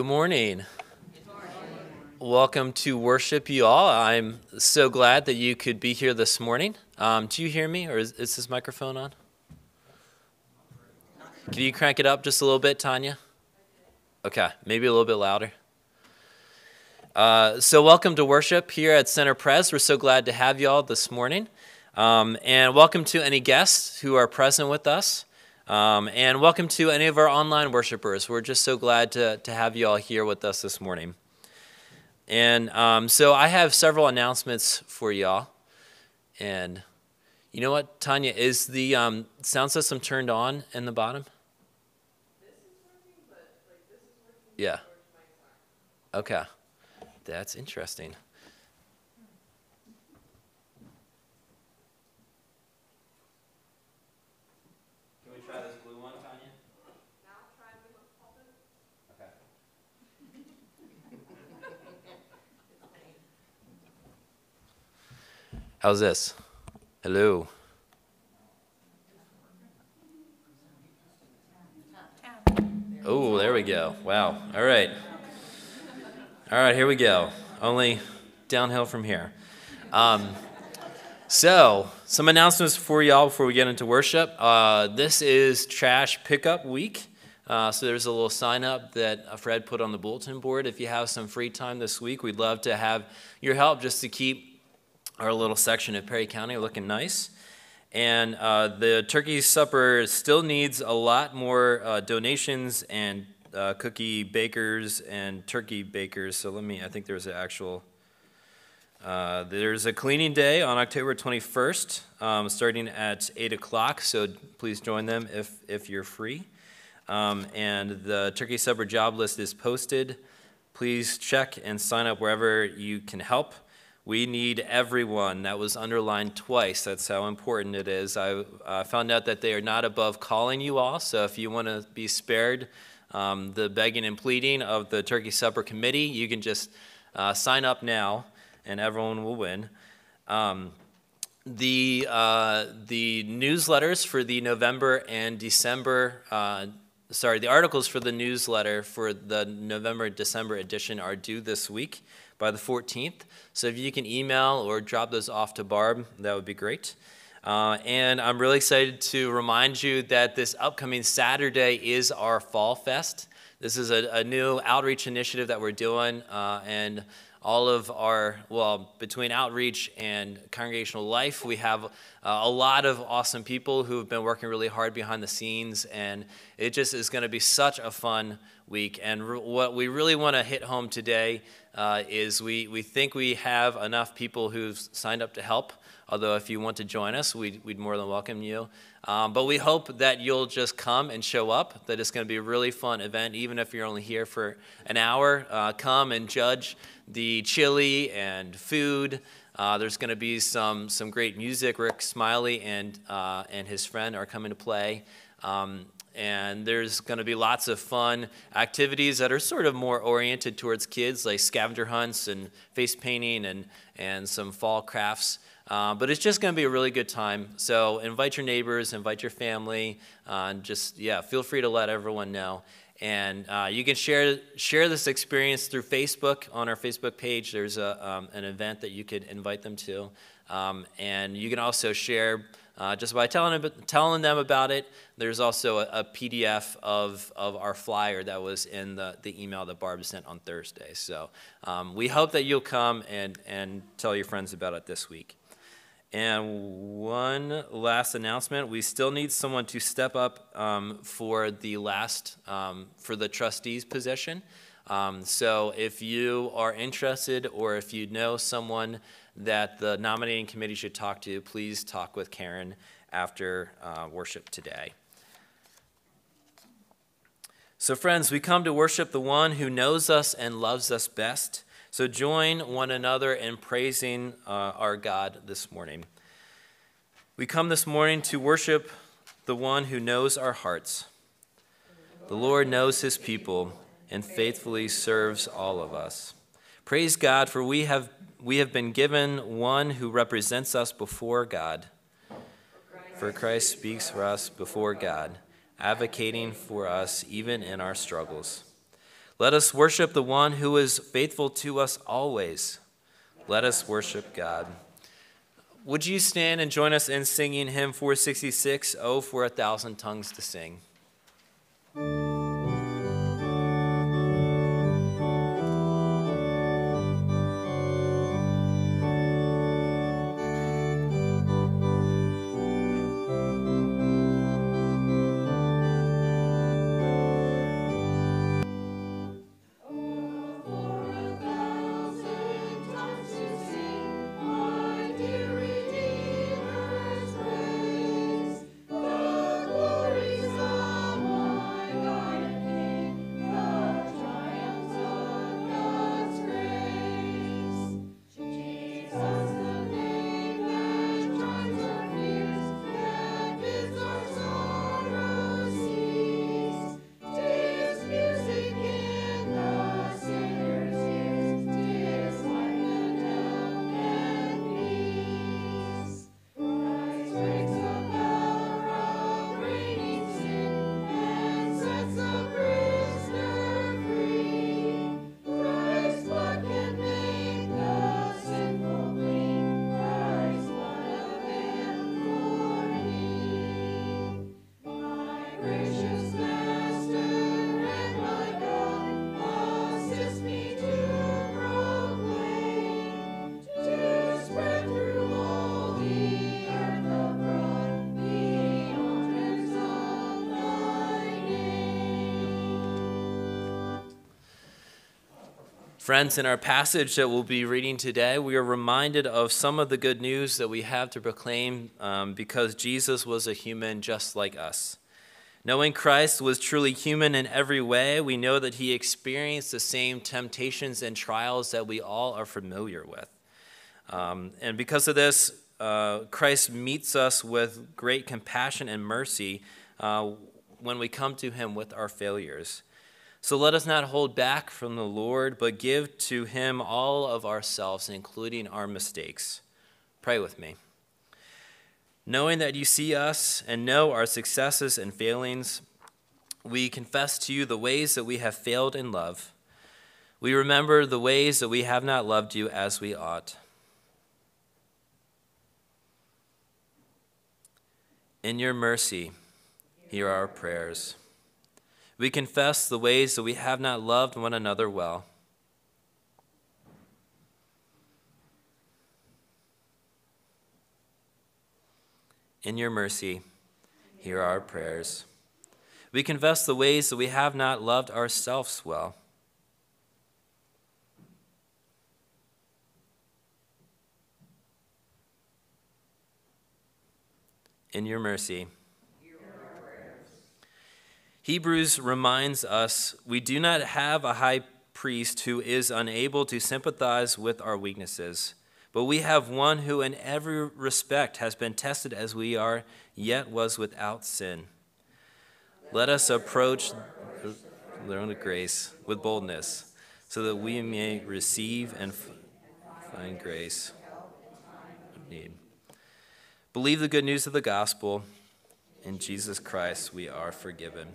Good morning. Welcome to worship, you all. I'm so glad that you could be here this morning. Um, do you hear me, or is, is this microphone on? Can you crank it up just a little bit, Tanya? Okay, maybe a little bit louder. Uh, so, welcome to worship here at Centre Pres. We're so glad to have you all this morning. Um, and welcome to any guests who are present with us. Um, and welcome to any of our online worshipers. We're just so glad to, to have you all here with us this morning. And um, so I have several announcements for y'all. And you know what, Tanya, is the um, sound system turned on in the bottom? Yeah. Okay. That's interesting. Can we try this blue one, Tanya? Okay. How's this? Hello. Oh, there we go. Wow. All right. All right, here we go. Only downhill from here. Um, so, some announcements for y'all before we get into worship. Uh, this is trash pickup week. Uh, so, there's a little sign up that Fred put on the bulletin board. If you have some free time this week, we'd love to have your help just to keep our little section of Perry County looking nice. And uh, the turkey supper still needs a lot more uh, donations and uh, cookie bakers and turkey bakers. So let me, I think there's an actual, uh, there's a cleaning day on October 21st, um, starting at 8 o'clock. So please join them if, if you're free. Um, and the turkey supper job list is posted. Please check and sign up wherever you can help. We need everyone. That was underlined twice. That's how important it is. I uh, found out that they are not above calling you all. So if you want to be spared um, the begging and pleading of the Turkey Supper Committee, you can just uh, sign up now, and everyone will win. Um, the uh, the newsletters for the November and December. Uh, sorry, the articles for the newsletter for the November December edition are due this week by the 14th. So if you can email or drop those off to Barb, that would be great. Uh, and I'm really excited to remind you that this upcoming Saturday is our Fall Fest. This is a, a new outreach initiative that we're doing, uh, and all of our, well, between outreach and congregational life, we have uh, a lot of awesome people who have been working really hard behind the scenes, and it just is going to be such a fun week. And re- what we really want to hit home today uh, is we, we think we have enough people who've signed up to help. Although, if you want to join us, we'd, we'd more than welcome you. Um, but we hope that you'll just come and show up, that it's going to be a really fun event, even if you're only here for an hour. Uh, come and judge the chili and food. Uh, there's going to be some, some great music. Rick Smiley and, uh, and his friend are coming to play. Um, and there's going to be lots of fun activities that are sort of more oriented towards kids, like scavenger hunts and face painting and, and some fall crafts. Uh, but it's just going to be a really good time. So invite your neighbors, invite your family, uh, and just, yeah, feel free to let everyone know. And uh, you can share, share this experience through Facebook on our Facebook page. There's a, um, an event that you could invite them to. Um, and you can also share uh, just by telling them, telling them about it. There's also a, a, PDF of, of our flyer that was in the, the email that Barb sent on Thursday. So um, we hope that you'll come and, and tell your friends about it this week. And one last announcement: we still need someone to step up um, for the last um, for the trustees position. Um, so if you are interested, or if you know someone that the nominating committee should talk to, please talk with Karen after uh, worship today. So, friends, we come to worship the one who knows us and loves us best. So join one another in praising uh, our God this morning. We come this morning to worship the one who knows our hearts. The Lord knows his people and faithfully serves all of us. Praise God, for we have, we have been given one who represents us before God. For Christ speaks for us before God, advocating for us even in our struggles. Let us worship the one who is faithful to us always. Let us worship God. Would you stand and join us in singing hymn 466, Oh, for a Thousand Tongues to Sing? Friends, in our passage that we'll be reading today, we are reminded of some of the good news that we have to proclaim um, because Jesus was a human just like us. Knowing Christ was truly human in every way, we know that he experienced the same temptations and trials that we all are familiar with. Um, and because of this, uh, Christ meets us with great compassion and mercy uh, when we come to him with our failures. So let us not hold back from the Lord, but give to him all of ourselves, including our mistakes. Pray with me. Knowing that you see us and know our successes and failings, we confess to you the ways that we have failed in love. We remember the ways that we have not loved you as we ought. In your mercy, hear our prayers. We confess the ways that we have not loved one another well. In your mercy, hear our prayers. We confess the ways that we have not loved ourselves well. In your mercy, Hebrews reminds us we do not have a high priest who is unable to sympathize with our weaknesses, but we have one who, in every respect, has been tested as we are, yet was without sin. Let us approach the throne of grace with boldness, so that we may receive and find grace need. Believe the good news of the gospel. In Jesus Christ, we are forgiven.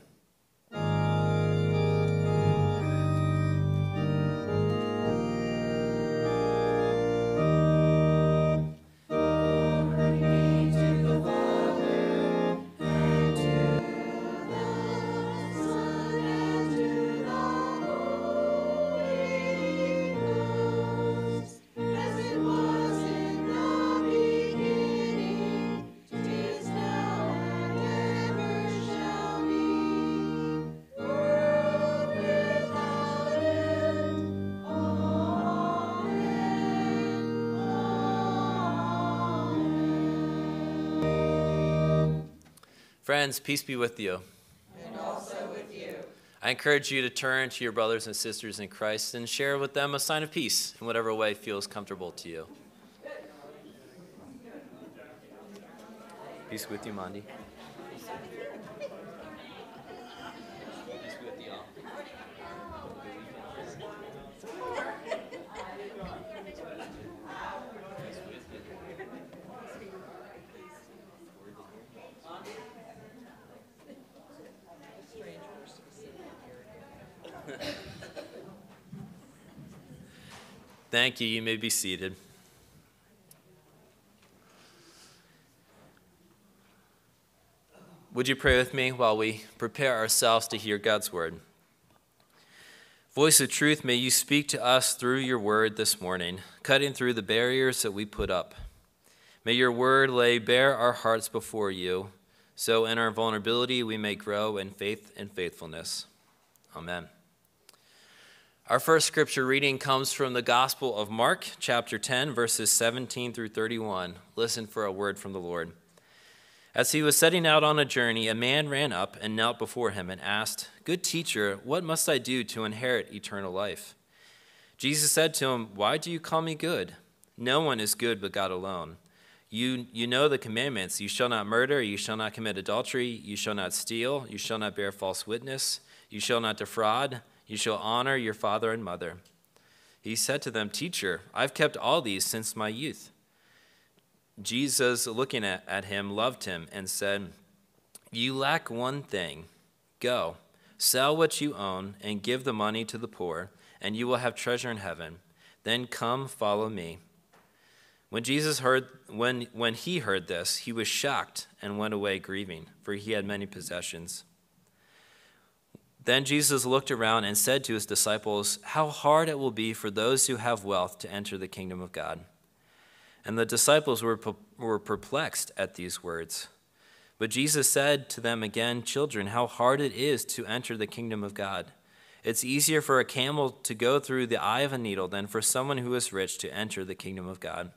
Friends, peace be with you. And also with you. I encourage you to turn to your brothers and sisters in Christ and share with them a sign of peace in whatever way feels comfortable to you. Peace with you, Mondi. Thank you. You may be seated. Would you pray with me while we prepare ourselves to hear God's word? Voice of truth, may you speak to us through your word this morning, cutting through the barriers that we put up. May your word lay bare our hearts before you, so in our vulnerability we may grow in faith and faithfulness. Amen. Our first scripture reading comes from the Gospel of Mark, chapter 10, verses 17 through 31. Listen for a word from the Lord. As he was setting out on a journey, a man ran up and knelt before him and asked, Good teacher, what must I do to inherit eternal life? Jesus said to him, Why do you call me good? No one is good but God alone. You, you know the commandments you shall not murder, you shall not commit adultery, you shall not steal, you shall not bear false witness, you shall not defraud. You shall honor your father and mother. He said to them, Teacher, I've kept all these since my youth. Jesus, looking at, him, loved him and said, You lack one thing. Go, sell what you own and give the money to the poor, and you will have treasure in heaven. Then come, follow me. When Jesus heard when when he heard this, he was shocked and went away grieving, for he had many possessions. Then Jesus looked around and said to his disciples, How hard it will be for those who have wealth to enter the kingdom of God. And the disciples were, were perplexed at these words. But Jesus said to them again, Children, how hard it is to enter the kingdom of God. It's easier for a camel to go through the eye of a needle than for someone who is rich to enter the kingdom of God.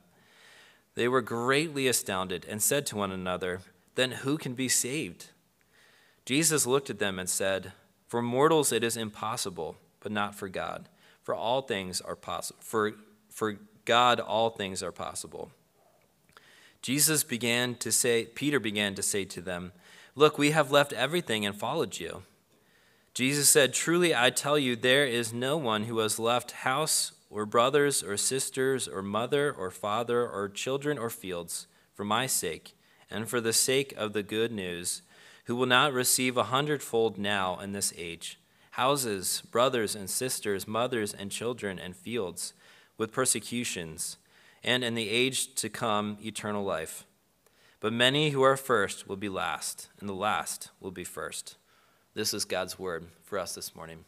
They were greatly astounded and said to one another, Then who can be saved? Jesus looked at them and said, for mortals it is impossible, but not for God. For all things are possible. For, for God all things are possible. Jesus began to say, Peter began to say to them, Look, we have left everything and followed you. Jesus said, Truly I tell you, there is no one who has left house or brothers or sisters or mother or father or children or fields for my sake and for the sake of the good news who will not receive a hundredfold now in this age houses, brothers and sisters, mothers and children, and fields, with persecutions, and in the age to come, eternal life. But many who are first will be last, and the last will be first. This is God's word for us this morning.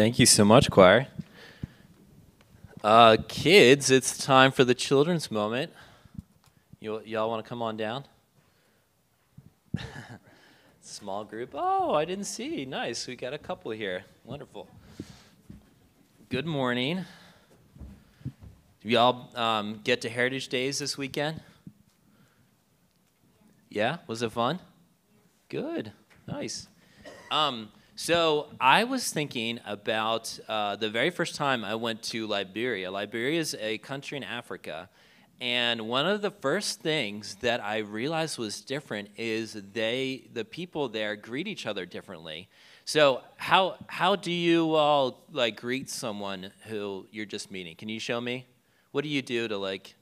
Thank you so much, choir. Uh, kids, it's time for the children's moment. You, y'all want to come on down? Small group. Oh, I didn't see. Nice. We got a couple here. Wonderful. Good morning. Did y'all um, get to Heritage Days this weekend? Yeah? Was it fun? Good. Nice. Um, so I was thinking about uh, the very first time I went to Liberia. Liberia is a country in Africa. And one of the first things that I realized was different is they, the people there, greet each other differently. So how how do you all like greet someone who you're just meeting? Can you show me? What do you do to like,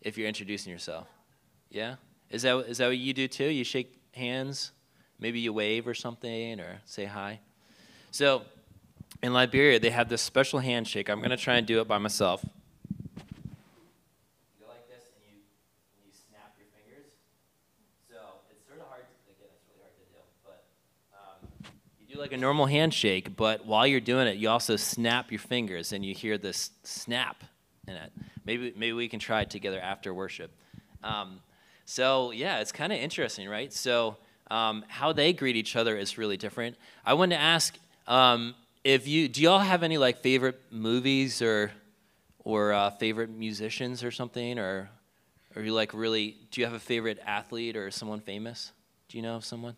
if you're introducing yourself? Yeah, is that is that what you do too? You shake hands. Maybe you wave or something or say hi. So in Liberia, they have this special handshake. I'm going to try and do it by myself. Like a normal handshake, but while you're doing it, you also snap your fingers and you hear this snap in it. Maybe, maybe we can try it together after worship. Um, so yeah, it's kind of interesting, right? So um, how they greet each other is really different. I wanted to ask um, if you do y'all have any like favorite movies or or uh, favorite musicians or something, or are you like really? Do you have a favorite athlete or someone famous? Do you know of someone?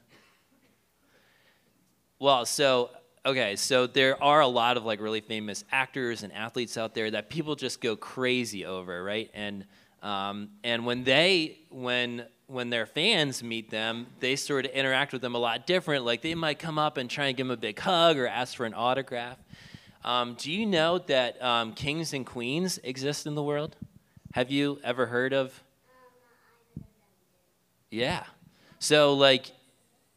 Well, so okay, so there are a lot of like really famous actors and athletes out there that people just go crazy over, right? And um, and when they when when their fans meet them, they sort of interact with them a lot different. Like they might come up and try and give them a big hug or ask for an autograph. Um, do you know that um, kings and queens exist in the world? Have you ever heard of? Yeah. So like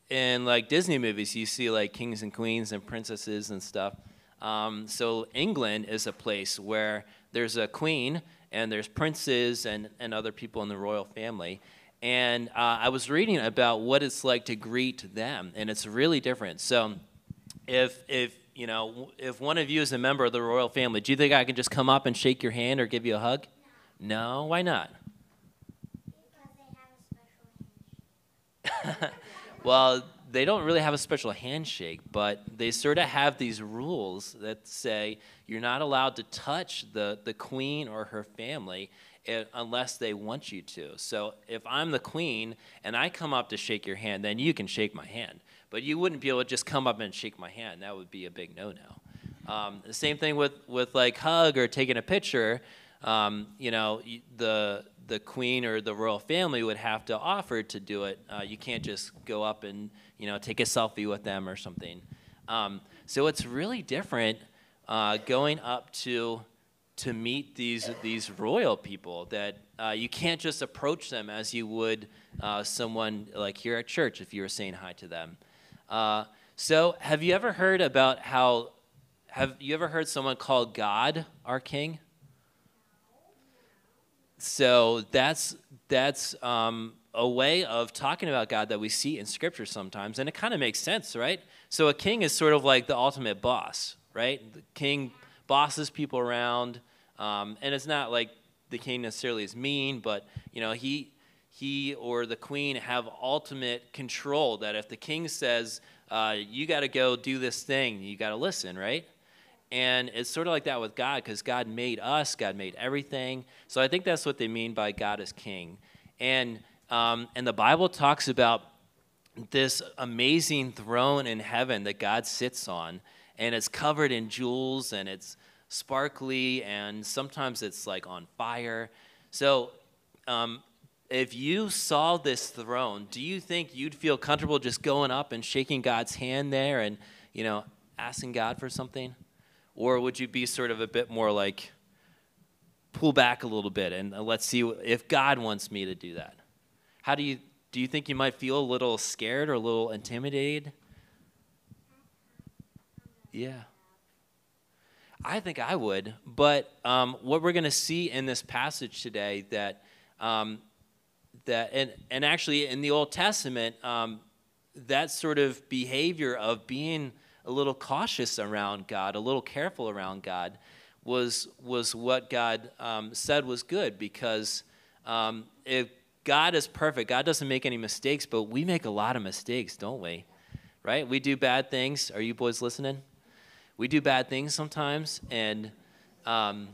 in like Disney movies, you see like kings and queens and princesses and stuff. Um, so England is a place where there's a queen and there's princes and, and other people in the royal family and uh, I was reading about what it's like to greet them, and it's really different. So, if if you know if one of you is a member of the royal family, do you think I can just come up and shake your hand or give you a hug? No, no? why not? Because they have a special handship. Well, they don't really have a special handshake, but they sort of have these rules that say you're not allowed to touch the, the queen or her family it, unless they want you to. So if I'm the queen and I come up to shake your hand, then you can shake my hand. But you wouldn't be able to just come up and shake my hand. That would be a big no-no. Um, the same thing with, with like hug or taking a picture. Um, you know, the the queen or the royal family would have to offer to do it. Uh, you can't just go up and you know take a selfie with them or something. Um, so it's really different uh, going up to to meet these these royal people that uh, you can't just approach them as you would uh, someone like here at church if you were saying hi to them. Uh, so, have you ever heard about how? Have you ever heard someone call God our King? So that's that's um, a way of talking about God that we see in Scripture sometimes, and it kind of makes sense, right? So a king is sort of like the ultimate boss, right? The king bosses people around. Um, and it's not like the king necessarily is mean, but you know he he or the queen have ultimate control. That if the king says uh, you got to go do this thing, you got to listen, right? And it's sort of like that with God because God made us, God made everything. So I think that's what they mean by God as king. And um, and the Bible talks about this amazing throne in heaven that God sits on, and it's covered in jewels and it's sparkly and sometimes it's like on fire. So, um, if you saw this throne, do you think you'd feel comfortable just going up and shaking God's hand there and, you know, asking God for something? Or would you be sort of a bit more like, pull back a little bit and uh, let's see if God wants me to do that? How do you, do you think you might feel a little scared or a little intimidated? Yeah. I think I would. But um, what we're going to see in this passage today that um, that and and actually in the Old Testament, um, that sort of behavior of being a little cautious around God, a little careful around God, was, was what God um, said was good because um, if God is perfect, God doesn't make any mistakes, but we make a lot of mistakes, don't we? Right? We do bad things. Are you boys listening? We do bad things sometimes, and um,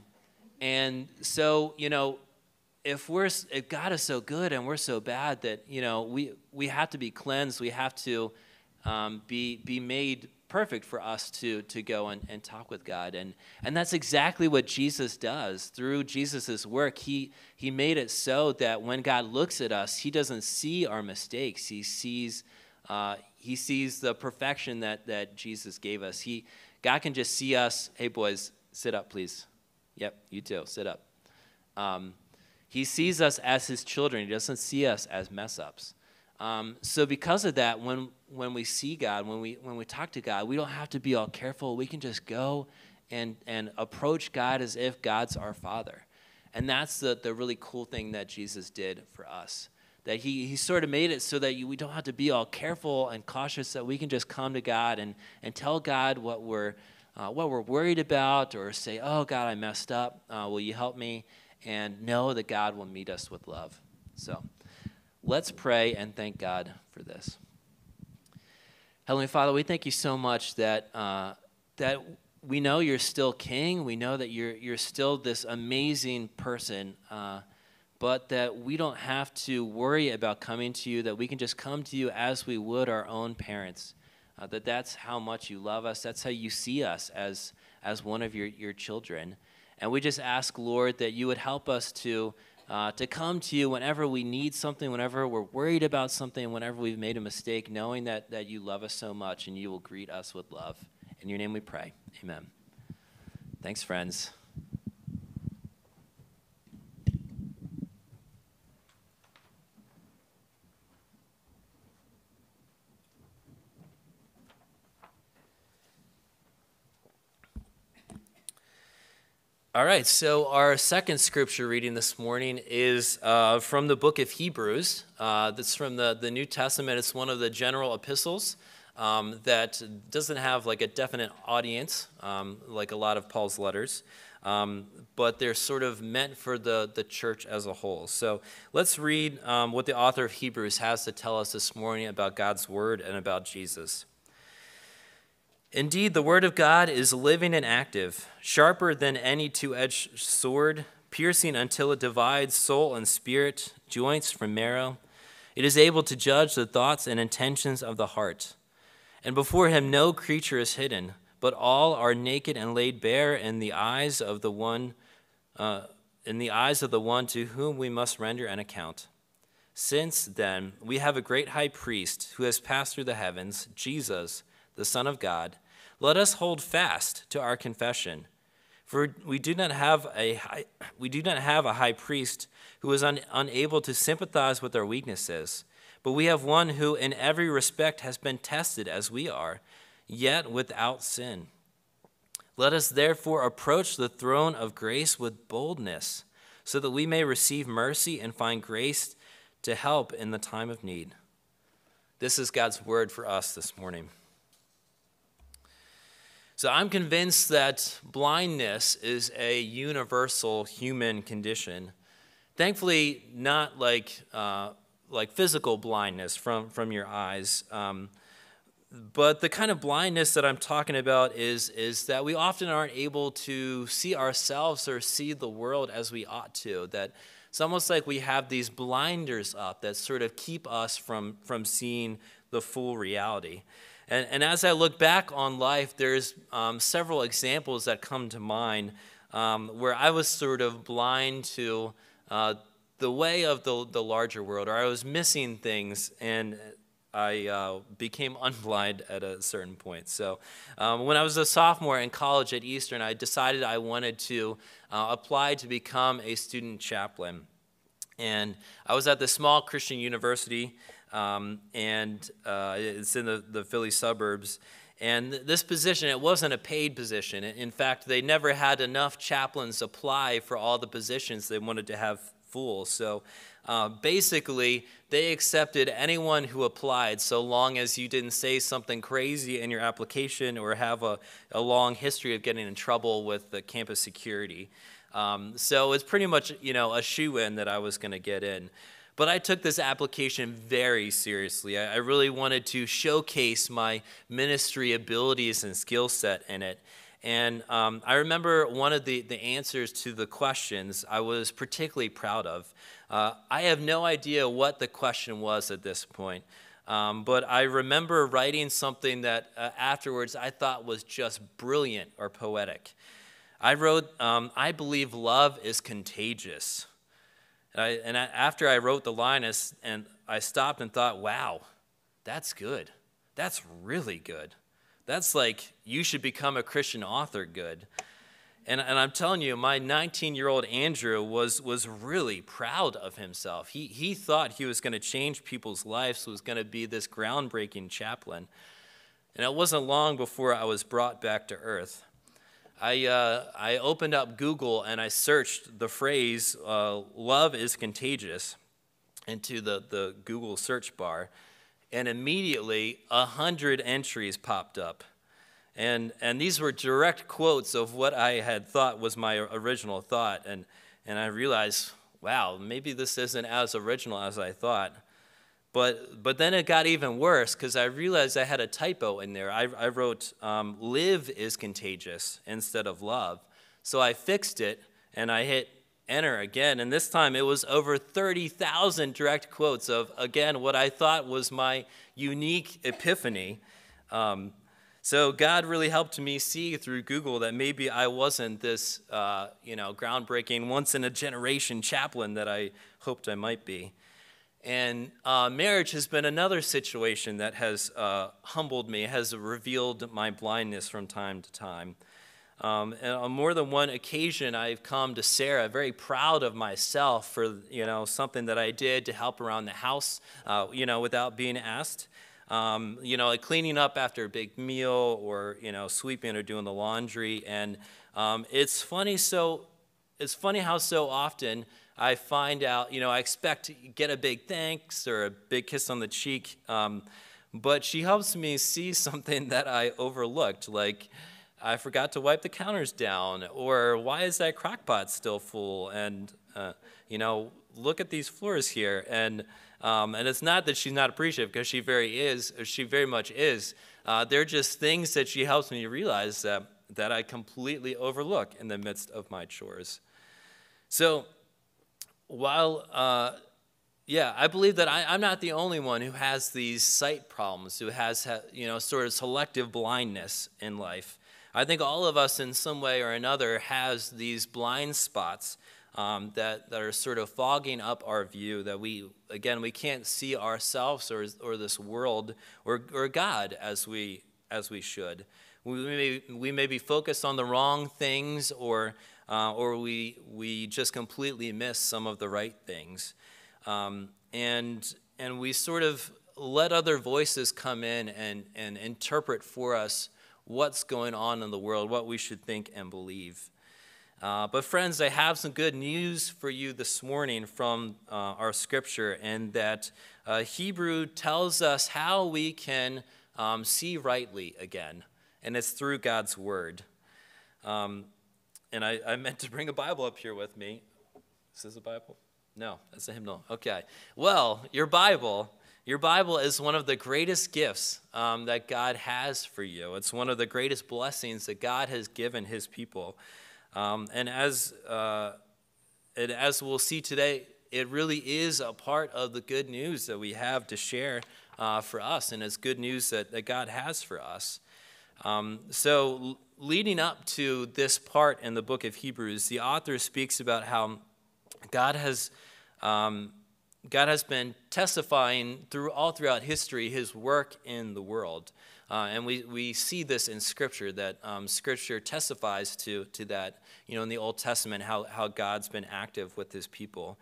and so you know, if we're if God is so good and we're so bad that you know we we have to be cleansed, we have to um, be be made perfect for us to, to go and, and talk with God. And, and that's exactly what Jesus does. Through Jesus' work, he, he made it so that when God looks at us, he doesn't see our mistakes. He sees, uh, he sees the perfection that, that Jesus gave us. He, God can just see us. Hey, boys, sit up, please. Yep, you too, sit up. Um, he sees us as his children. He doesn't see us as mess ups. Um, so because of that, when when we see God, when we when we talk to God, we don't have to be all careful. We can just go and and approach God as if God's our Father, and that's the the really cool thing that Jesus did for us. That he, he sort of made it so that you, we don't have to be all careful and cautious. That we can just come to God and and tell God what we're uh, what we're worried about, or say, "Oh God, I messed up. Uh, will you help me?" And know that God will meet us with love. So. Let's pray and thank God for this. Heavenly Father, we thank you so much that, uh, that we know you're still king. We know that you're, you're still this amazing person, uh, but that we don't have to worry about coming to you, that we can just come to you as we would our own parents. Uh, that that's how much you love us. That's how you see us as, as one of your, your children. And we just ask, Lord, that you would help us to uh, to come to you whenever we need something, whenever we're worried about something, whenever we've made a mistake, knowing that, that you love us so much and you will greet us with love. In your name we pray. Amen. Thanks, friends. All right, so our second scripture reading this morning is uh, from the book of Hebrews. Uh, that's from the, the New Testament. It's one of the general epistles um, that doesn't have like a definite audience, um, like a lot of Paul's letters, um, but they're sort of meant for the, the church as a whole. So let's read um, what the author of Hebrews has to tell us this morning about God's word and about Jesus. Indeed, the Word of God is living and active, sharper than any two edged sword, piercing until it divides soul and spirit, joints from marrow. It is able to judge the thoughts and intentions of the heart. And before him no creature is hidden, but all are naked and laid bare in the eyes of the one, uh, in the eyes of the one to whom we must render an account. Since then we have a great high priest who has passed through the heavens, Jesus, the Son of God let us hold fast to our confession. For we do not have a high, we do not have a high priest who is un, unable to sympathize with our weaknesses, but we have one who in every respect has been tested as we are, yet without sin. Let us therefore approach the throne of grace with boldness, so that we may receive mercy and find grace to help in the time of need. This is God's word for us this morning. So I'm convinced that blindness is a universal human condition. Thankfully, not like, uh, like physical blindness from, from your eyes. Um, but the kind of blindness that I'm talking about is, is that we often aren't able to see ourselves or see the world as we ought to. That it's almost like we have these blinders up that sort of keep us from, from seeing the full reality. And, and as I look back on life, there's um, several examples that come to mind um, where I was sort of blind to uh, the way of the, the larger world, or I was missing things, and I uh, became unblind at a certain point. So, um, when I was a sophomore in college at Eastern, I decided I wanted to uh, apply to become a student chaplain. And I was at the small Christian university um, and uh, it's in the, the Philly suburbs. And this position, it wasn't a paid position. In fact, they never had enough chaplains apply for all the positions they wanted to have full. So uh, basically, they accepted anyone who applied so long as you didn't say something crazy in your application or have a, a long history of getting in trouble with the campus security. Um, so it's pretty much, you know, a shoe in that I was going to get in. But I took this application very seriously. I, I really wanted to showcase my ministry abilities and skill set in it. And um, I remember one of the, the answers to the questions I was particularly proud of. Uh, I have no idea what the question was at this point, um, but I remember writing something that uh, afterwards I thought was just brilliant or poetic. I wrote, um, I believe love is contagious. And, I, and I, after I wrote the line, and I stopped and thought, wow, that's good. That's really good. That's like, you should become a Christian author good. And, and I'm telling you, my 19 year old Andrew was, was really proud of himself. He, he thought he was going to change people's lives, was going to be this groundbreaking chaplain. And it wasn't long before I was brought back to earth. I, uh, I opened up Google and I searched the phrase uh, love is contagious into the, the Google search bar, and immediately a hundred entries popped up. And, and these were direct quotes of what I had thought was my original thought. And, and I realized, wow, maybe this isn't as original as I thought. But, but then it got even worse because I realized I had a typo in there. I, I wrote, um, live is contagious instead of love. So I fixed it and I hit enter again. And this time it was over 30,000 direct quotes of, again, what I thought was my unique epiphany. Um, so God really helped me see through Google that maybe I wasn't this, uh, you know, groundbreaking, once in a generation chaplain that I hoped I might be. And uh, marriage has been another situation that has uh, humbled me, has revealed my blindness from time to time. Um, and on more than one occasion, I've come to Sarah very proud of myself for you know something that I did to help around the house, uh, you know, without being asked. Um, you know, like cleaning up after a big meal, or you know, sweeping or doing the laundry. And um, it's funny so it's funny how so often I find out, you know, I expect to get a big thanks or a big kiss on the cheek, um, but she helps me see something that I overlooked, like I forgot to wipe the counters down, or why is that crock pot still full? And, uh, you know, look at these floors here. And, um, and it's not that she's not appreciative, because she very is, she very much is. Uh, they're just things that she helps me realize that, that I completely overlook in the midst of my chores. So, while, uh, yeah, I believe that I, am not the only one who has these sight problems, who has, you know, sort of selective blindness in life. I think all of us, in some way or another, has these blind spots um, that, that are sort of fogging up our view. That we, again, we can't see ourselves or, or this world or, or God as we as we should. We may, we may be focused on the wrong things or uh, or we, we just completely miss some of the right things. Um, and, and we sort of let other voices come in and, and interpret for us what's going on in the world, what we should think and believe. Uh, but, friends, I have some good news for you this morning from uh, our scripture, and that uh, Hebrew tells us how we can um, see rightly again, and it's through God's word. Um, and I, I meant to bring a Bible up here with me. Is this a Bible? No, that's a hymnal. Okay. Well, your Bible, your Bible is one of the greatest gifts um, that God has for you. It's one of the greatest blessings that God has given His people. Um, and as uh, and as we'll see today, it really is a part of the good news that we have to share uh, for us, and it's good news that, that God has for us. Um, so leading up to this part in the book of Hebrews, the author speaks about how God has, um, God has been testifying through all throughout history his work in the world. Uh, and we, we see this in Scripture, that um, Scripture testifies to, to that, you know, in the Old Testament, how, how God's been active with his people.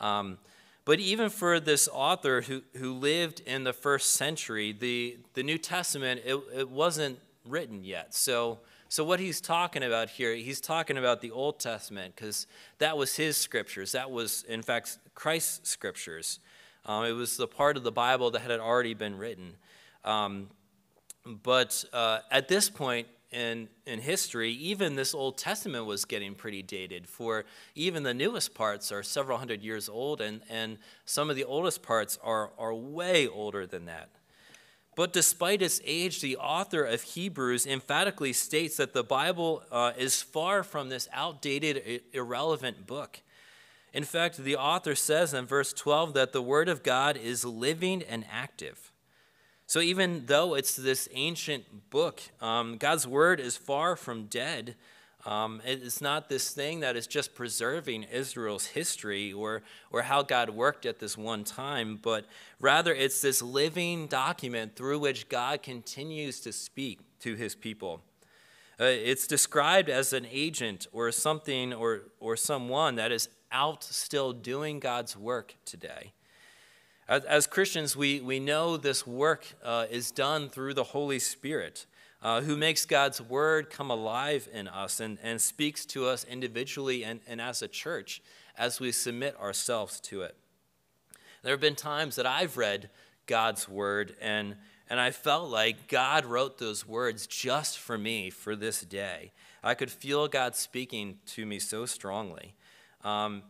Um, but even for this author who, who lived in the first century, the, the New Testament, it, it wasn't written yet. So So, what he's talking about here, he's talking about the Old Testament because that was his scriptures. That was, in fact, Christ's scriptures. Um, it was the part of the Bible that had already been written. Um, but uh, at this point in, in history, even this Old Testament was getting pretty dated. For even the newest parts are several hundred years old, and, and some of the oldest parts are, are way older than that. But despite its age, the author of Hebrews emphatically states that the Bible uh, is far from this outdated, irrelevant book. In fact, the author says in verse 12 that the Word of God is living and active. So even though it's this ancient book, um, God's Word is far from dead. Um, it's not this thing that is just preserving Israel's history or, or how God worked at this one time, but rather it's this living document through which God continues to speak to his people. Uh, it's described as an agent or something or, or someone that is out still doing God's work today. As, as Christians, we, we know this work uh, is done through the Holy Spirit uh, who makes God's word come alive in us and, and speaks to us individually and, and as a church as we submit ourselves to it. There have been times that I've read God's word and, and I felt like God wrote those words just for me for this day. I could feel God speaking to me so strongly. Um,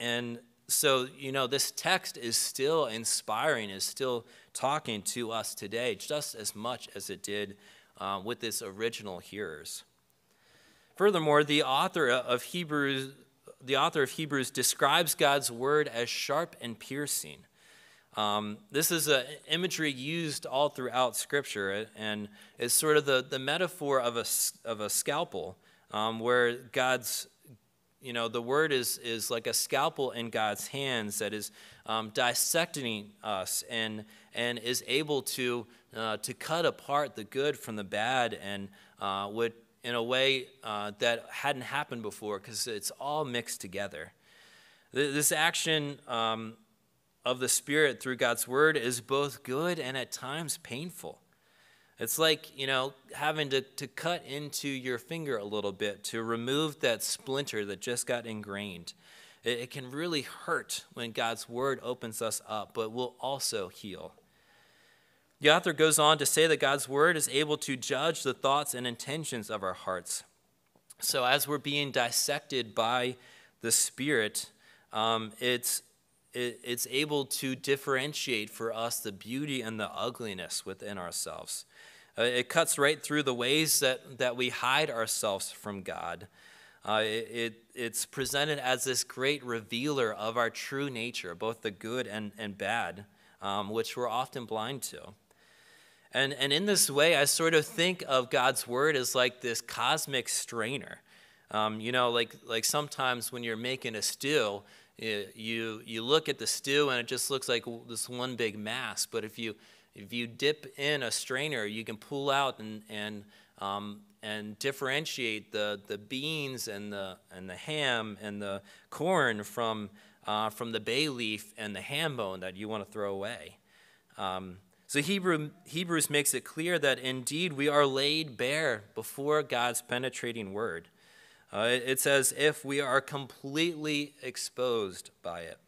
and so, you know, this text is still inspiring, is still talking to us today just as much as it did uh, with its original hearers. Furthermore, the author of Hebrews, the author of Hebrews describes God's word as sharp and piercing. Um, this is an imagery used all throughout Scripture, and it's sort of the, the metaphor of a, of a scalpel, um, where God's, you know, the word is, is like a scalpel in God's hands that is um, dissecting us and, and is able to uh, to cut apart the good from the bad and uh, would, in a way uh, that hadn't happened before because it's all mixed together. This action um, of the Spirit through God's Word is both good and at times painful. It's like, you know, having to, to cut into your finger a little bit to remove that splinter that just got ingrained. It, it can really hurt when God's Word opens us up, but will also heal. The author goes on to say that God's word is able to judge the thoughts and intentions of our hearts. So, as we're being dissected by the Spirit, um, it's, it, it's able to differentiate for us the beauty and the ugliness within ourselves. Uh, it cuts right through the ways that, that we hide ourselves from God. Uh, it, it, it's presented as this great revealer of our true nature, both the good and, and bad, um, which we're often blind to. And, and in this way, I sort of think of God's word as like this cosmic strainer. Um, you know, like, like sometimes when you're making a stew, you, you look at the stew and it just looks like this one big mass. But if you, if you dip in a strainer, you can pull out and, and, um, and differentiate the, the beans and the, and the ham and the corn from, uh, from the bay leaf and the ham bone that you want to throw away. Um, so Hebrew, Hebrews makes it clear that indeed we are laid bare before God's penetrating word. Uh, it's as if we are completely exposed by it.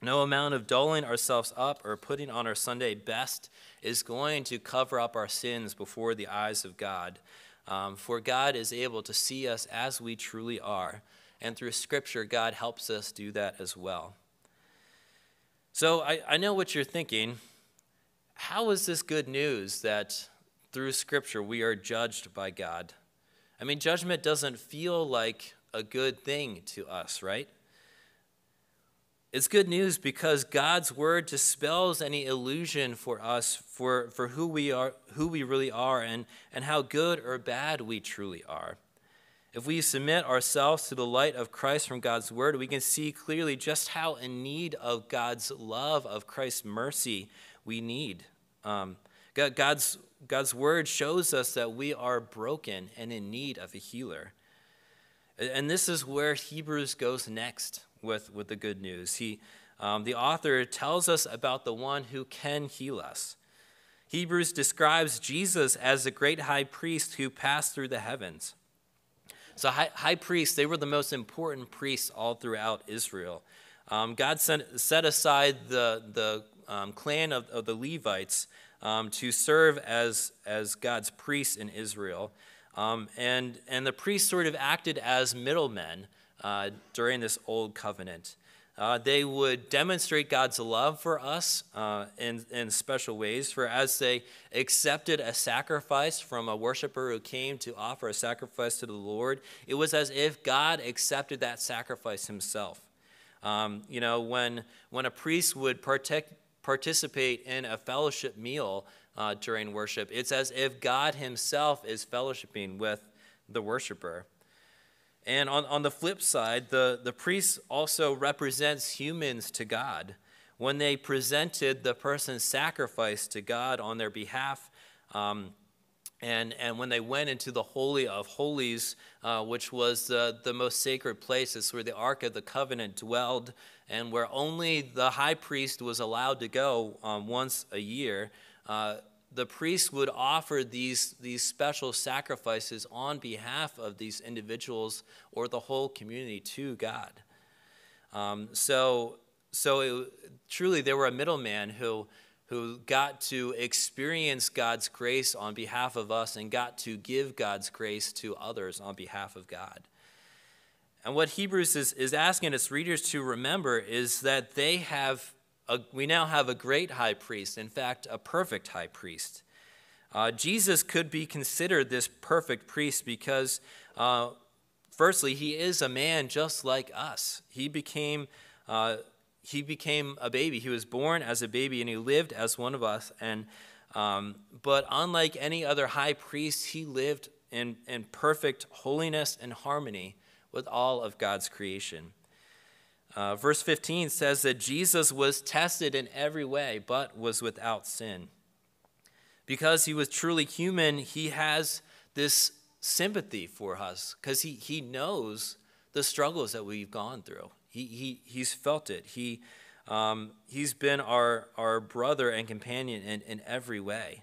No amount of doling ourselves up or putting on our Sunday best is going to cover up our sins before the eyes of God. Um, for God is able to see us as we truly are. And through Scripture, God helps us do that as well. So I, I know what you're thinking how is this good news that through Scripture we are judged by God? I mean, judgment doesn't feel like a good thing to us, right? It's good news because God's word dispels any illusion for us for, for who we are, who we really are, and, and how good or bad we truly are. If we submit ourselves to the light of Christ from God's word, we can see clearly just how in need of God's love, of Christ's mercy, we need. Um, God's, God's word shows us that we are broken and in need of a healer. And this is where Hebrews goes next with, with the good news. He, um, the author tells us about the one who can heal us. Hebrews describes Jesus as the great high priest who passed through the heavens. So, high, high priests, they were the most important priests all throughout Israel. Um, God sent, set aside the, the um, clan of, of, the Levites um, to serve as, as God's priests in Israel. Um, and, and the priests sort of acted as middlemen uh, during this old covenant. Uh, they would demonstrate God's love for us uh, in, in special ways. For as they accepted a sacrifice from a worshiper who came to offer a sacrifice to the Lord, it was as if God accepted that sacrifice himself. Um, you know, when, when a priest would partake, participate in a fellowship meal uh, during worship, it's as if God himself is fellowshipping with the worshiper. And on, on the flip side, the, the priest also represents humans to God. When they presented the person's sacrifice to God on their behalf, um, and, and when they went into the Holy of Holies, uh, which was the, the most sacred place, it's where the Ark of the Covenant dwelled, and where only the high priest was allowed to go um, once a year, uh, the priest would offer these, these special sacrifices on behalf of these individuals or the whole community to God. Um, so, so it, truly, there were a middleman who, who got to experience God's grace on behalf of us and got to give God's grace to others on behalf of God. And what Hebrews is, is asking its readers to remember is that they have a, we now have a great high priest, in fact, a perfect high priest. Uh, Jesus could be considered this perfect priest because, uh, firstly, he is a man just like us. He became, uh, he became a baby. He was born as a baby and he lived as one of us. And, um, but unlike any other high priest, he lived in, in perfect holiness and harmony with all of God's creation. Uh, verse 15 says that Jesus was tested in every way, but was without sin. Because he was truly human, he has this sympathy for us because he, he knows the struggles that we've gone through. He, he, he's felt it. He, um, he's been our, our brother and companion in, in every way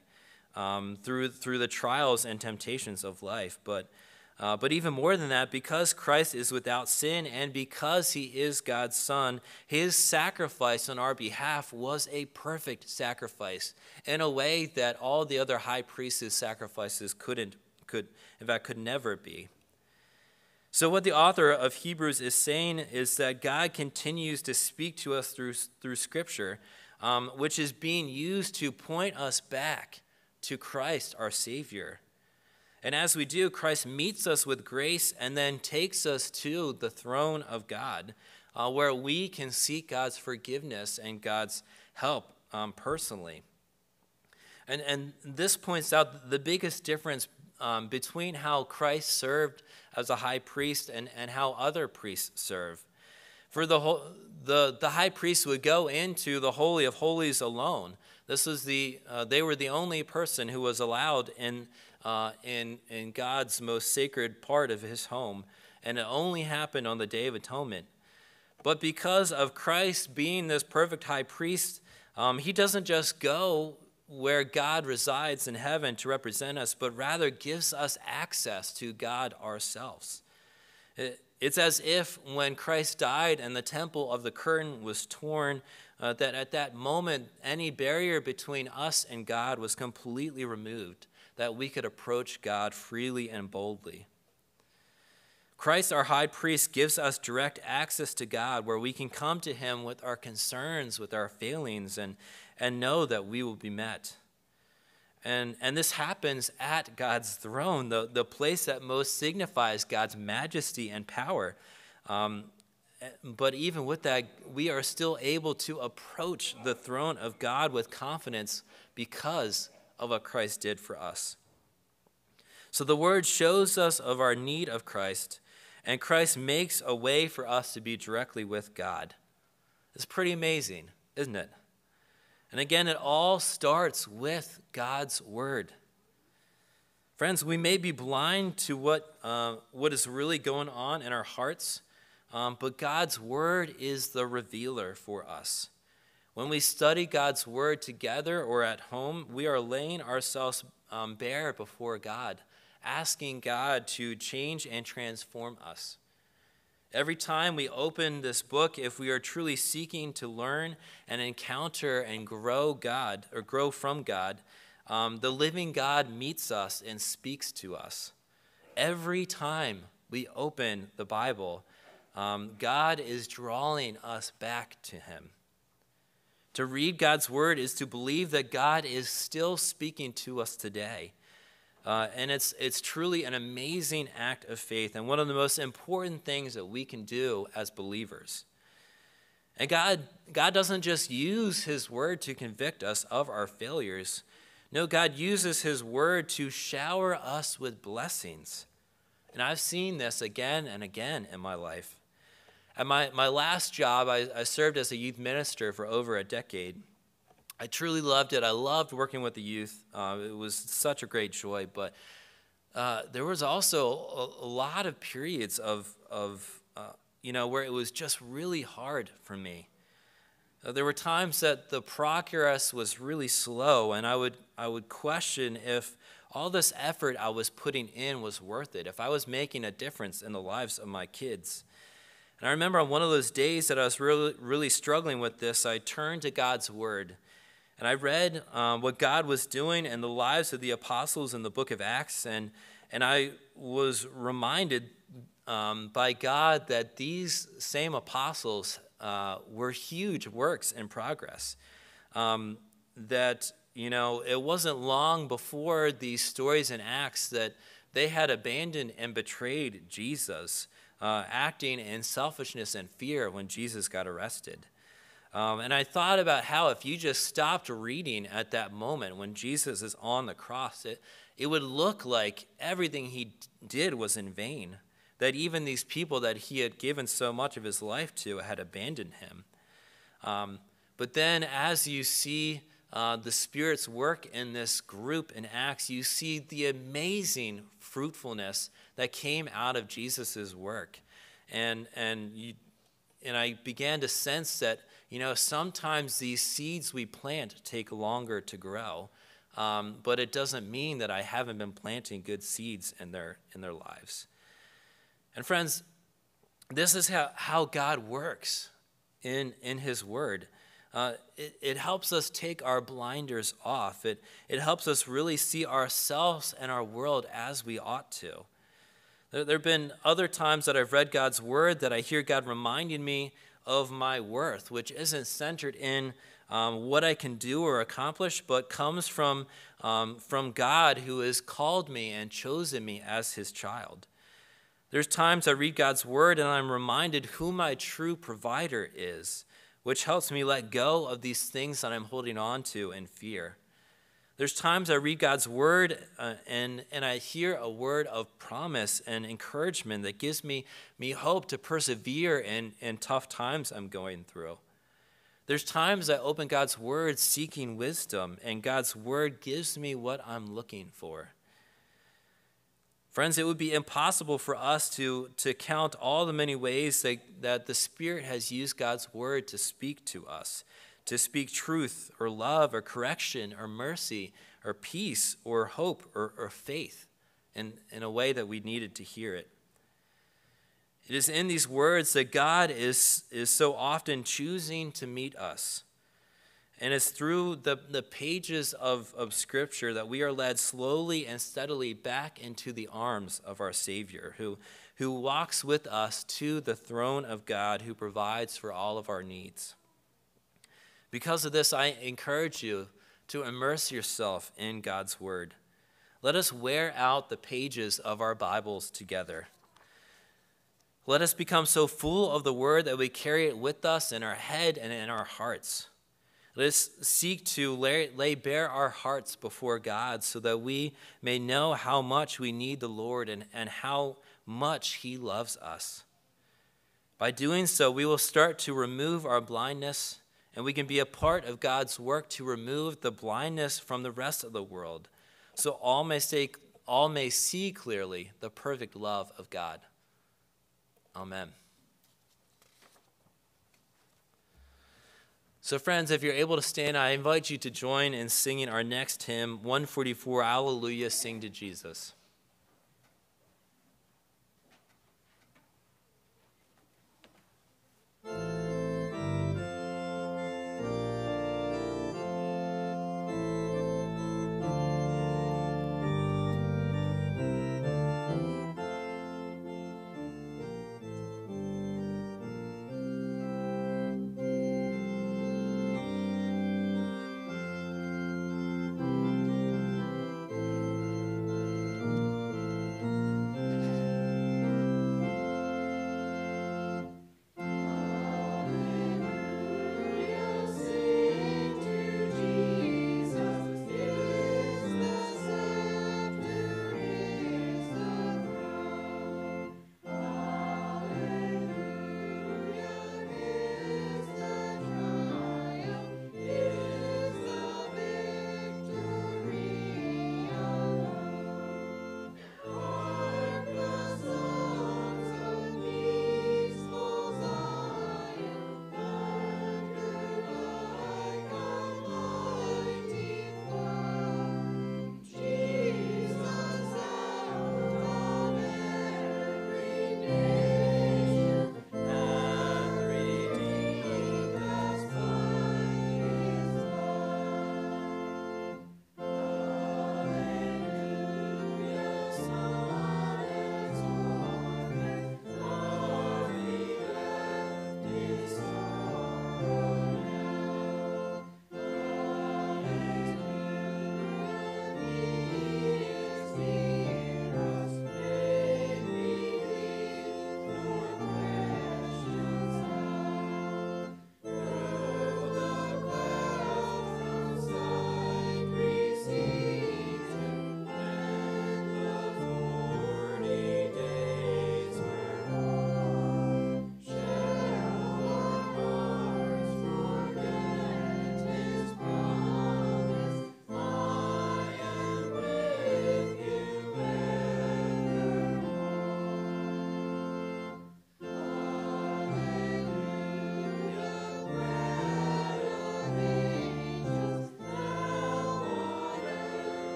um, through, through the trials and temptations of life. But uh, but even more than that, because Christ is without sin and because he is God's Son, his sacrifice on our behalf was a perfect sacrifice in a way that all the other high priests' sacrifices couldn't, could, in fact, could never be. So, what the author of Hebrews is saying is that God continues to speak to us through, through Scripture, um, which is being used to point us back to Christ, our Savior. And as we do, Christ meets us with grace and then takes us to the throne of God, uh, where we can seek God's forgiveness and God's help um, personally. And, and this points out the biggest difference um, between how Christ served as a high priest and, and how other priests serve. For the, whole, the, the high priest would go into the Holy of Holies alone. This was the, uh, they were the only person who was allowed in uh, in, in God's most sacred part of his home, and it only happened on the Day of Atonement. But because of Christ being this perfect high priest, um, he doesn't just go where God resides in heaven to represent us, but rather gives us access to God ourselves. It, it's as if when Christ died and the temple of the curtain was torn, uh, that at that moment, any barrier between us and God was completely removed that we could approach God freely and boldly. Christ, our high priest, gives us direct access to God where we can come to him with our concerns, with our failings, and, and know that we will be met. And, and this happens at God's throne, the, the place that most signifies God's majesty and power. Um, but even with that, we are still able to approach the throne of God with confidence because of what Christ did for us. So the word shows us of our need of Christ, and Christ makes a way for us to be directly with God. It's pretty amazing, isn't it? And again, it all starts with God's word. Friends, we may be blind to what, uh, what is really going on in our hearts, um, but God's word is the revealer for us. When we study God's word together or at home, we are laying ourselves um, bare before God, asking God to change and transform us. Every time we open this book, if we are truly seeking to learn and encounter and grow God or grow from God, um, the living God meets us and speaks to us. Every time we open the Bible, um, God is drawing us back to Him. To read God's word is to believe that God is still speaking to us today. Uh, and it's, it's truly an amazing act of faith and one of the most important things that we can do as believers. And God, God doesn't just use His word to convict us of our failures. No, God uses His word to shower us with blessings. And I've seen this again and again in my life. At my, my last job, I, I served as a youth minister for over a decade. I truly loved it. I loved working with the youth. Uh, it was such a great joy. But uh, there was also a, a, lot of periods of, of uh, you know, where it was just really hard for me. Uh, there were times that the progress was really slow, and I would, I would question if all this effort I was putting in was worth it, if I was making a difference in the lives of my kids. And I remember on one of those days that I was really, really struggling with this, I turned to God's Word. And I read um, what God was doing and the lives of the apostles in the book of Acts. And, and I was reminded um, by God that these same apostles uh, were huge works in progress. Um, that, you know, it wasn't long before these stories in Acts that they had abandoned and betrayed Jesus uh, acting in selfishness and fear when Jesus got arrested. Um, and I thought about how if you just stopped reading at that moment when Jesus is on the cross, it, it would look like everything he did was in vain. That even these people that he had given so much of his life to had abandoned him. Um, but then as you see uh, the Spirit's work in this group in Acts, you see the amazing fruitfulness that came out of Jesus' work. And, and, you, and I began to sense that, you know, sometimes these seeds we plant take longer to grow. Um, but it doesn't mean that I haven't been planting good seeds in their, in their lives. And friends, this is how, how God works in, in His Word. Uh, it, it helps us take our blinders off. It, it helps us really see ourselves and our world as we ought to. There, there have been other times that I've read God's word that I hear God reminding me of my worth, which isn't centered in um, what I can do or accomplish, but comes from, um, from God who has called me and chosen me as his child. There's times I read God's word and I'm reminded who my true provider is which helps me let go of these things that I'm holding on to in fear. There's times I read God's word uh, and, and I hear a word of promise and encouragement that gives me, me hope to persevere in, in tough times I'm going through. There's times I open God's word seeking wisdom, and God's word gives me what I'm looking for. Friends, it would be impossible for us to, to count all the many ways that, that the Spirit has used God's word to speak to us, to speak truth or love or correction or mercy or peace or hope or, or faith in, in a way that we needed to hear it. It is in these words that God is, is so often choosing to meet us. And it's through the, the pages of, of Scripture that we are led slowly and steadily back into the arms of our Savior, who, who walks with us to the throne of God, who provides for all of our needs. Because of this, I encourage you to immerse yourself in God's Word. Let us wear out the pages of our Bibles together. Let us become so full of the Word that we carry it with us in our head and in our hearts. Let us seek to lay, lay, bare our hearts before God so that we may know how much we need the Lord and, and how much He loves us. By doing so, we will start to remove our blindness, and we can be a part of God's work to remove the blindness from the rest of the world, so all may, say, all may see clearly the perfect love of God. Amen. So, friends, if you're able to stand, I invite you to join in singing our next hymn, 144 Alleluia, Sing to Jesus.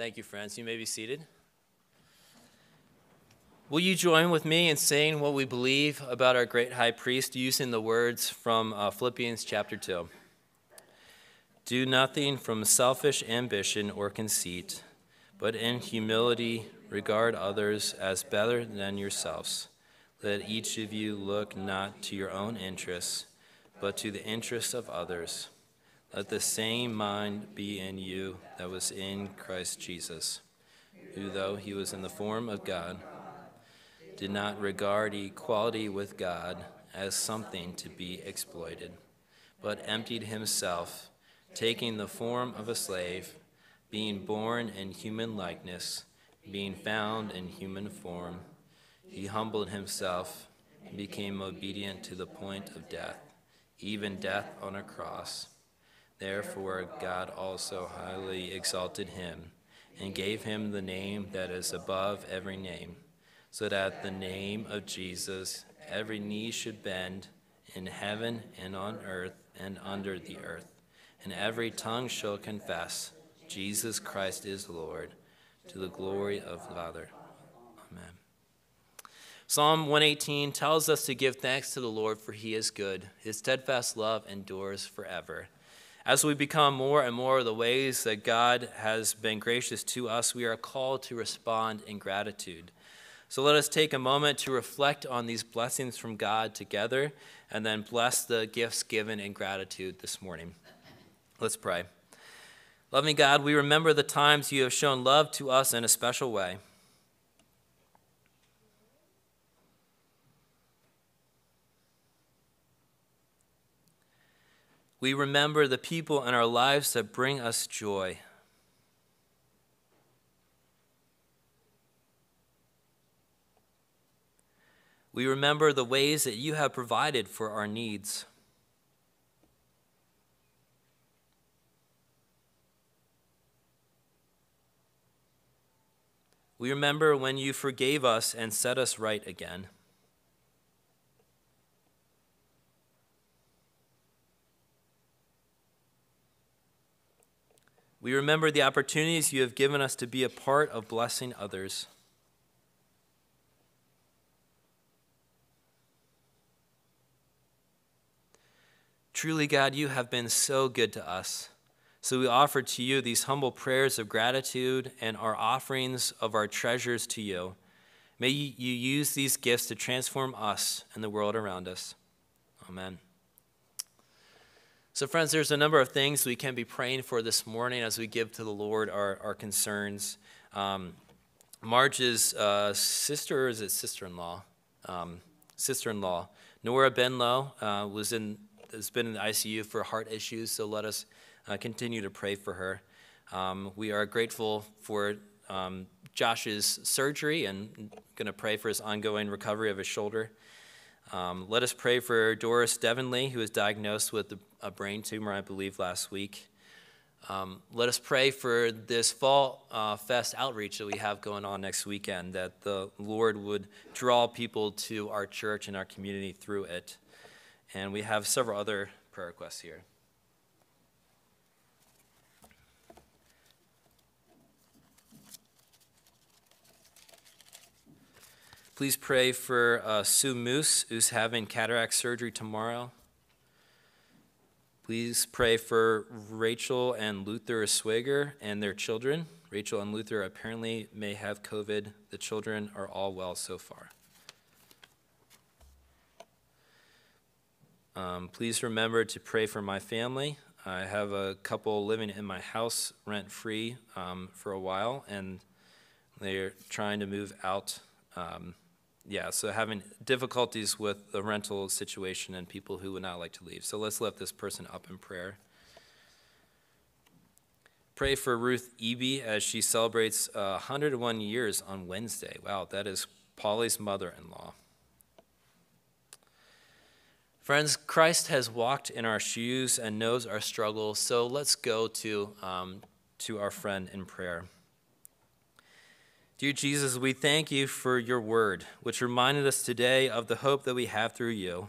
Thank you, friends. You may be seated. Will you join with me in saying what we believe about our great high priest using the words from uh, Philippians chapter 2? Do nothing from selfish ambition or conceit, but in humility regard others as better than yourselves. Let each of you look not to your own interests, but to the interests of others. Let the same mind be in you that was in Christ Jesus, who, though he was in the form of God, did not regard equality with God as something to be exploited, but emptied himself, taking the form of a slave, being born in human likeness, being found in human form. he humbled himself and became obedient to the point of death, even death on a cross. Therefore, God also highly exalted him and gave him the name that is above every name, so that the name of Jesus every knee should bend in heaven and on earth and under the earth, and every tongue shall confess Jesus Christ is Lord, to the glory of the Father. Amen. Psalm 118 tells us to give thanks to the Lord, for he is good. His steadfast love endures forever. As we become more and more of the ways that God has been gracious to us, we are called to respond in gratitude. So let us take a moment to reflect on these blessings from God together and then bless the gifts given in gratitude this morning. Let's pray. Loving God, we remember the times you have shown love to us in a special way. We remember the people in our lives that bring us joy. We remember the ways that you have provided for our needs. We remember when you forgave us and set us right again. We remember the opportunities you have given us to be a part of blessing others. Truly, God, you have been so good to us. So we offer to you these humble prayers of gratitude and our offerings of our treasures to you. May you use these gifts to transform us and the world around us. Amen. So, friends, there's a number of things we can be praying for this morning as we give to the Lord our, our concerns. Um, Marge's uh, sister, is it sister in law? Um, sister in law, Nora Benlow, uh, was in, has been in the ICU for heart issues, so let us uh, continue to pray for her. Um, we are grateful for um, Josh's surgery and going to pray for his ongoing recovery of his shoulder. Um, let us pray for Doris Devonley, who was diagnosed with a brain tumor, I believe, last week. Um, let us pray for this fall uh, fest outreach that we have going on next weekend, that the Lord would draw people to our church and our community through it. And we have several other prayer requests here. Please pray for uh, Sue Moose, who's having cataract surgery tomorrow. Please pray for Rachel and Luther Swager and their children. Rachel and Luther apparently may have COVID. The children are all well so far. Um, please remember to pray for my family. I have a couple living in my house rent free um, for a while, and they're trying to move out. Um, yeah, so having difficulties with the rental situation and people who would not like to leave. So let's lift this person up in prayer. Pray for Ruth Eby as she celebrates uh, 101 years on Wednesday. Wow, that is Polly's mother in law. Friends, Christ has walked in our shoes and knows our struggles, so let's go to, um, to our friend in prayer. Dear Jesus, we thank you for your word, which reminded us today of the hope that we have through you.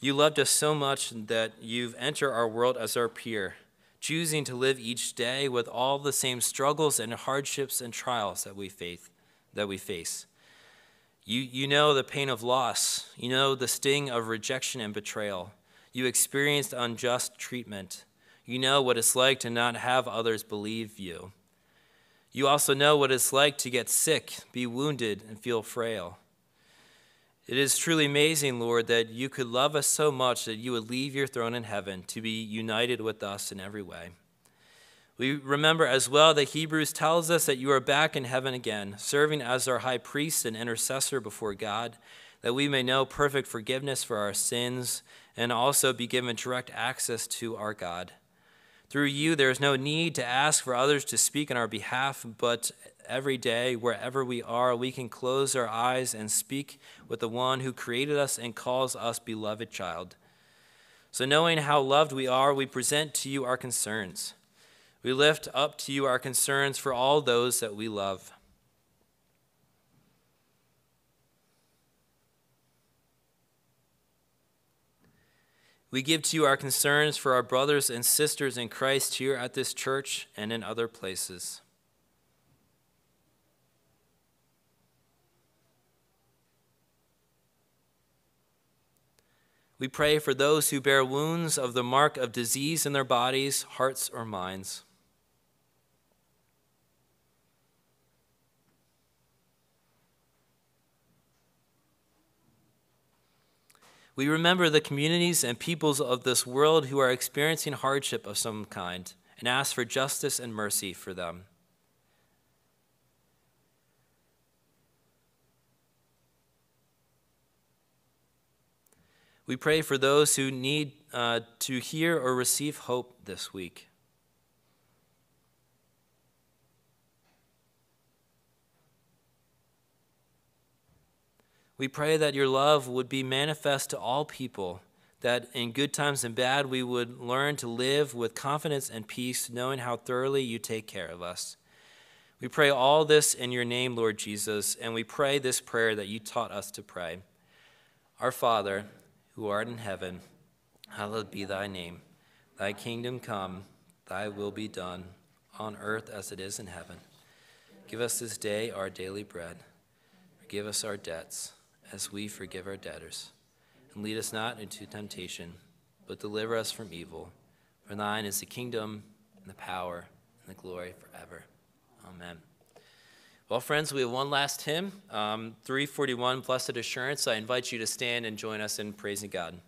You loved us so much that you've entered our world as our peer, choosing to live each day with all the same struggles and hardships and trials that we face. That we face. You, you know the pain of loss. You know the sting of rejection and betrayal. You experienced unjust treatment. You know what it's like to not have others believe you. You also know what it's like to get sick, be wounded, and feel frail. It is truly amazing, Lord, that you could love us so much that you would leave your throne in heaven to be united with us in every way. We remember as well that Hebrews tells us that you are back in heaven again, serving as our high priest and intercessor before God, that we may know perfect forgiveness for our sins and also be given direct access to our God. Through you, there is no need to ask for others to speak on our behalf, but every day, wherever we are, we can close our eyes and speak with the one who created us and calls us beloved child. So, knowing how loved we are, we present to you our concerns. We lift up to you our concerns for all those that we love. We give to you our concerns for our brothers and sisters in Christ here at this church and in other places. We pray for those who bear wounds of the mark of disease in their bodies, hearts, or minds. We remember the communities and peoples of this world who are experiencing hardship of some kind and ask for justice and mercy for them. We pray for those who need uh, to hear or receive hope this week. We pray that your love would be manifest to all people, that in good times and bad we would learn to live with confidence and peace, knowing how thoroughly you take care of us. We pray all this in your name, Lord Jesus, and we pray this prayer that you taught us to pray. Our Father, who art in heaven, hallowed be thy name. Thy kingdom come, thy will be done, on earth as it is in heaven. Give us this day our daily bread. Forgive us our debts as we forgive our debtors. And lead us not into temptation, but deliver us from evil. For thine is the kingdom, and the power, and the glory forever. Amen. Well, friends, we have one last hymn, um, 341, Blessed Assurance. I invite you to stand and join us in praising God.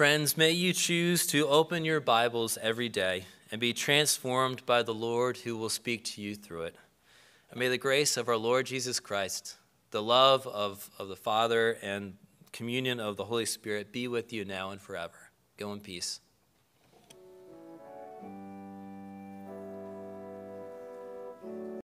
Friends, may you choose to open your Bibles every day and be transformed by the Lord who will speak to you through it. And may the grace of our Lord Jesus Christ, the love of, of the Father, and communion of the Holy Spirit be with you now and forever. Go in peace.